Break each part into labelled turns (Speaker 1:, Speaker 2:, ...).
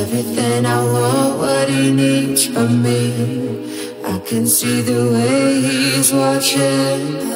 Speaker 1: everything I want, what he needs from me. I can see the way he's watching.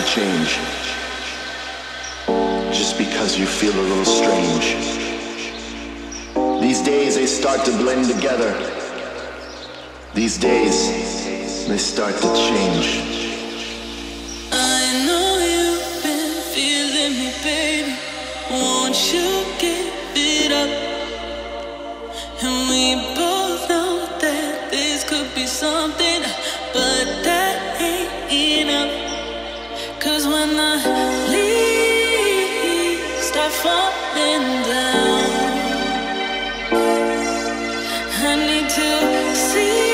Speaker 2: to change just because you feel a little strange. These days they start to blend together. These days they start to change.
Speaker 3: something, but. I
Speaker 4: need to
Speaker 5: see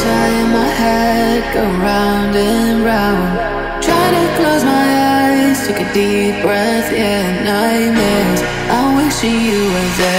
Speaker 1: inside my head go round and round. Trying to close my eyes, take a deep breath, yeah, nightmares. I wish you were there.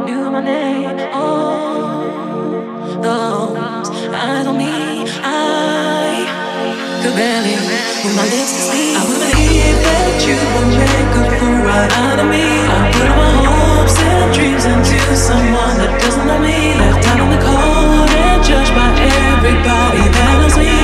Speaker 1: knew my name. Oh, those eyes on me,
Speaker 3: I could barely with my lips. I would that you
Speaker 2: would make a fool out of me.
Speaker 3: I put my hopes and dreams into someone that doesn't know me.
Speaker 4: Left out in the
Speaker 3: cold and judged by everybody that knows me.